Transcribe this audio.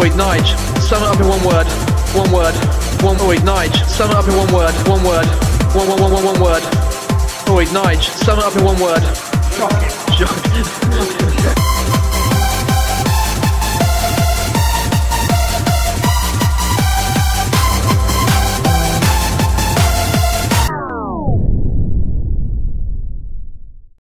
Oi, Nige, sum it up in one word. One word. One oi, Nige, sum it up in one word. One word. One one one one one word. Oi, Nige, sum it up in one word. Shocking.